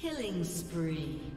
Killing spree.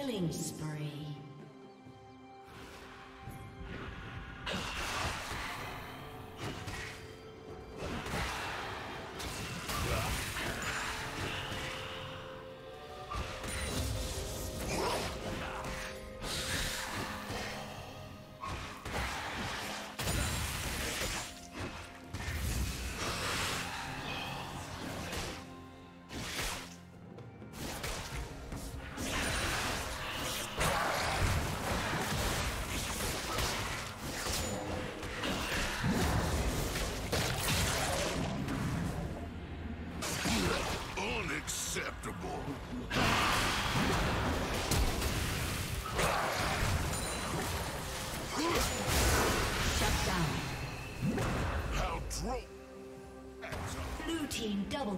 Killing spree.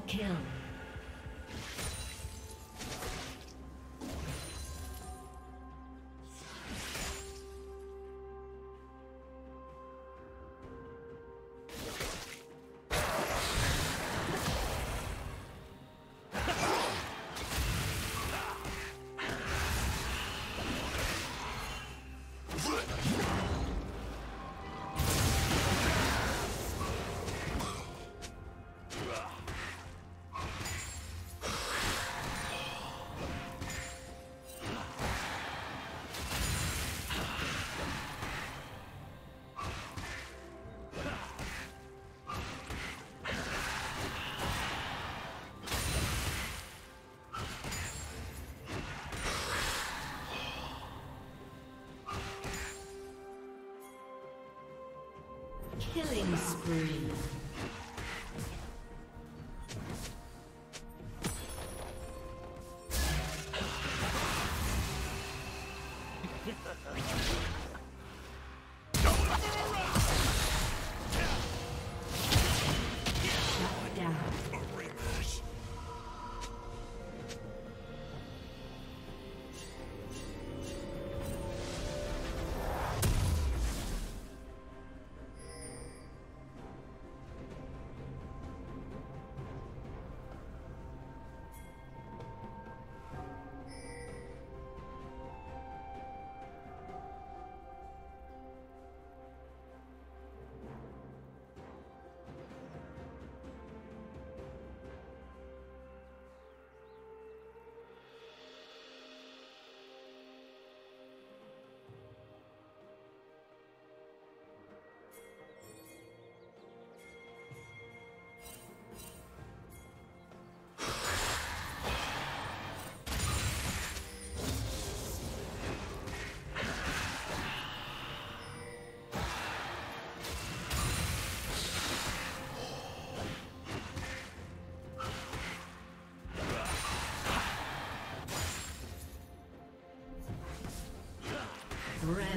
Kill. Killing spree.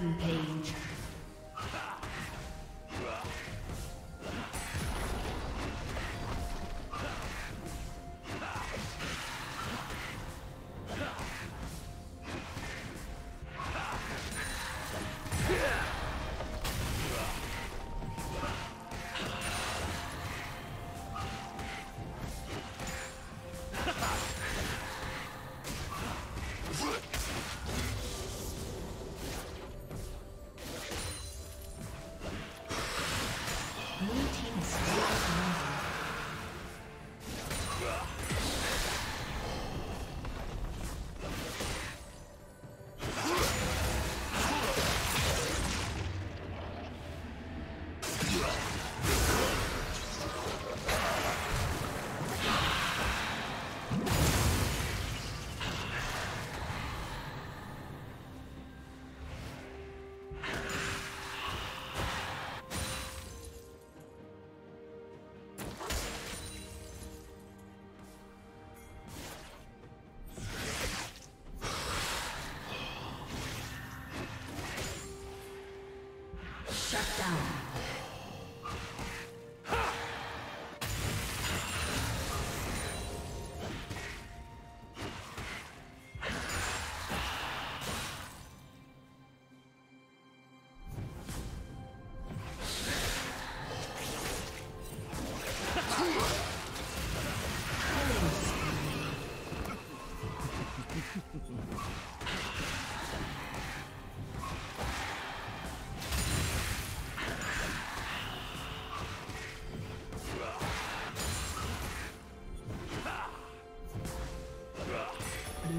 Rampage.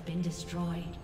Been destroyed.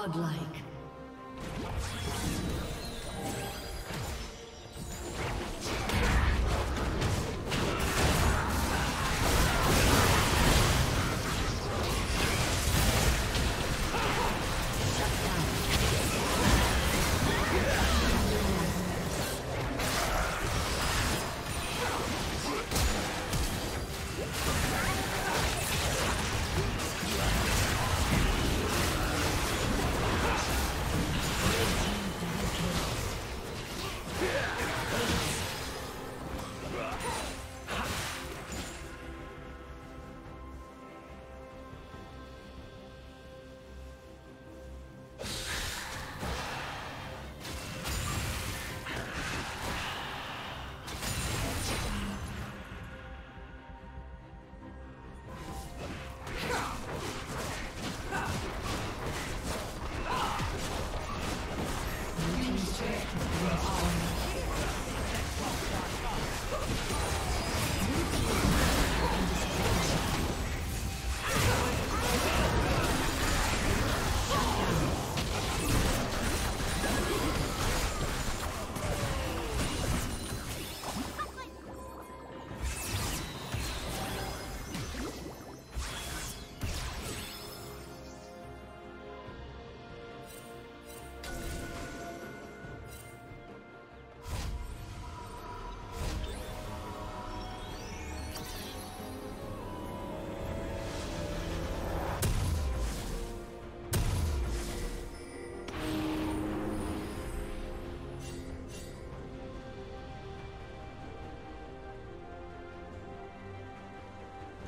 Godlike.